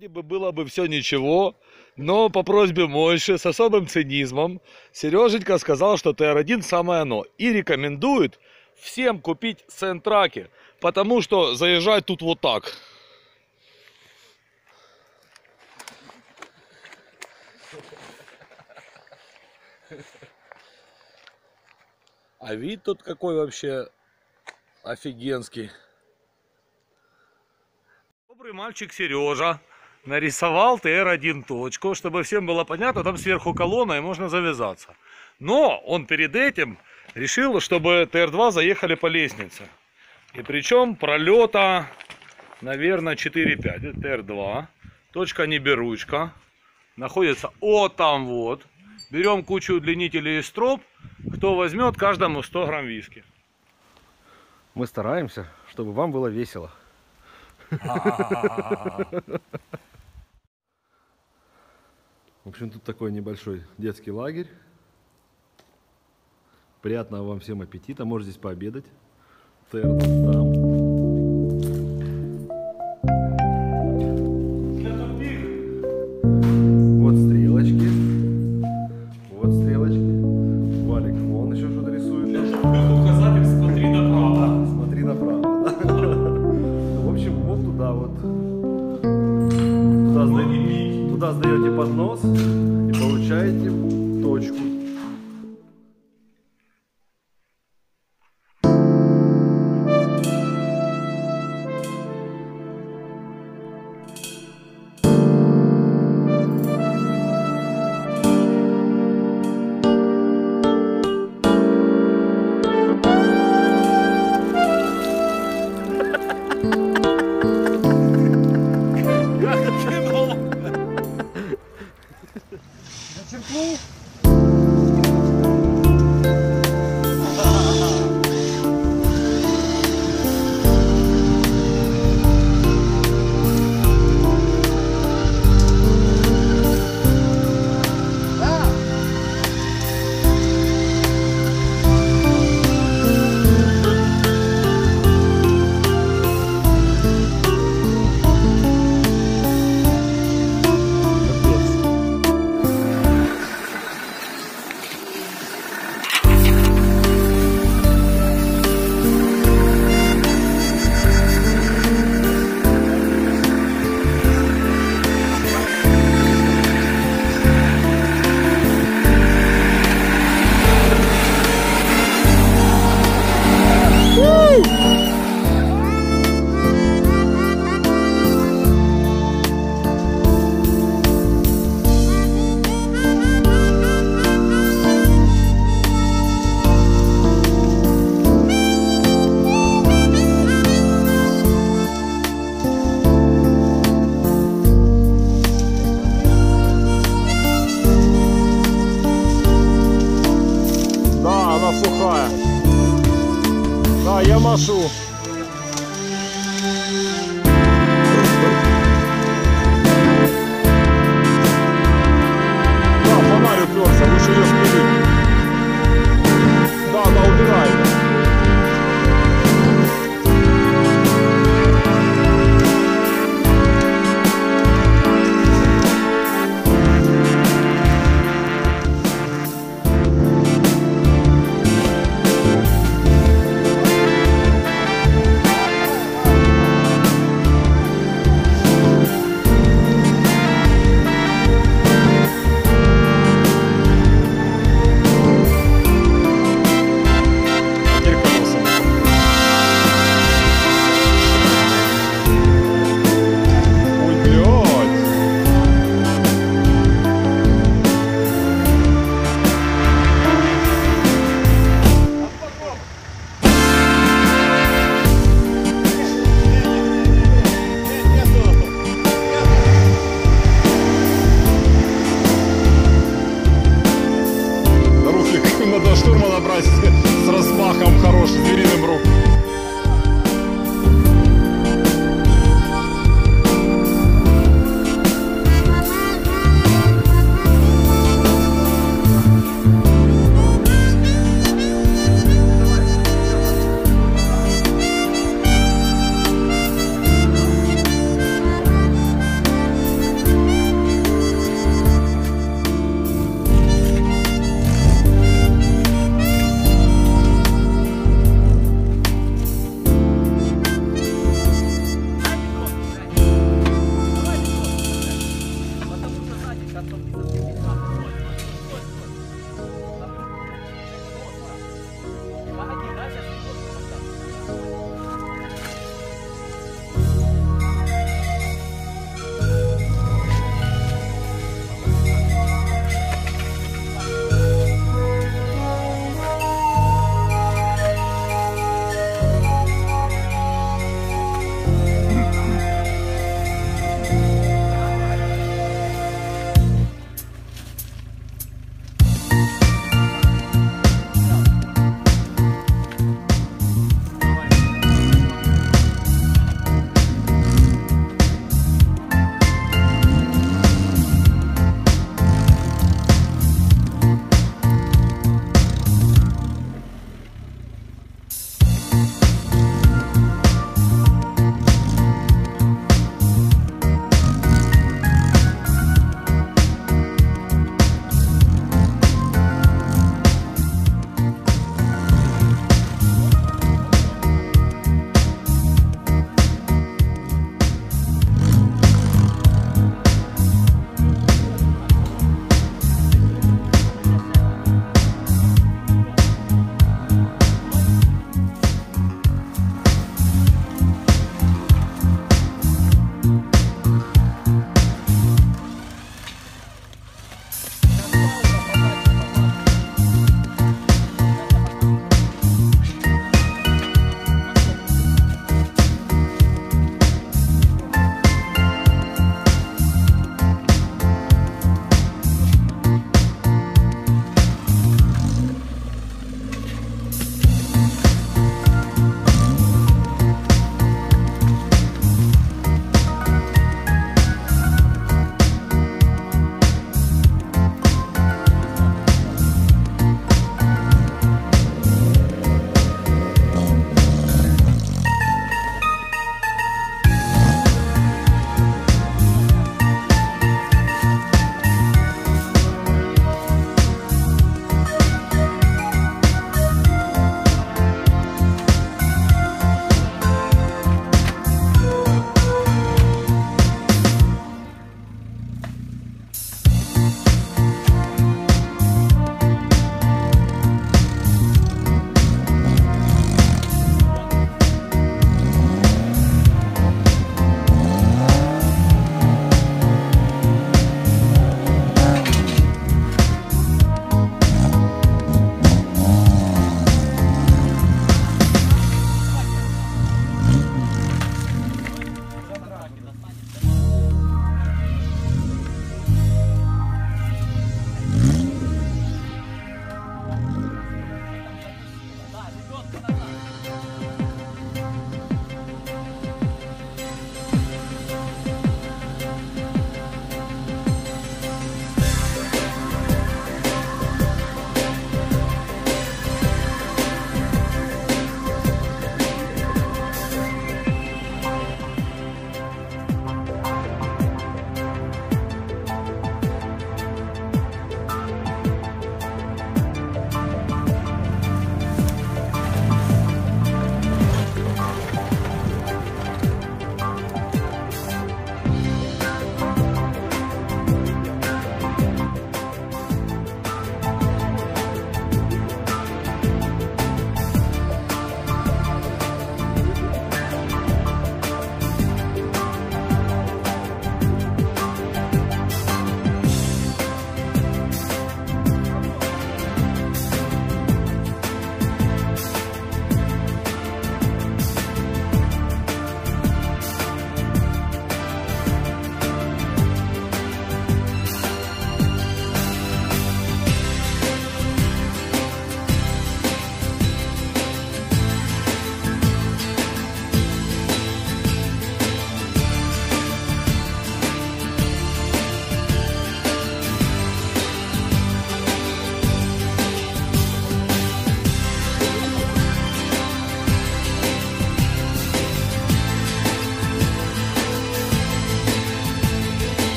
Вроде бы было бы все ничего, но по просьбе Мойши с особым цинизмом Сереженька сказал, что ТР-1 самое оно. И рекомендует всем купить Сентраки, потому что заезжать тут вот так. А вид тут какой вообще офигенский. Добрый мальчик Сережа нарисовал ТР-1 точку, чтобы всем было понятно, там сверху колонна и можно завязаться. Но он перед этим решил, чтобы ТР-2 заехали по лестнице. И причем пролета, наверное, 4-5. ТР-2, точка неберучка, находится вот там вот. Берем кучу удлинителей и строп, кто возьмет, каждому 100 грамм виски. Мы стараемся, чтобы вам было весело. В общем, тут такой небольшой детский лагерь. Приятного вам всем аппетита. Можете здесь пообедать. ТР там. Yamaçu.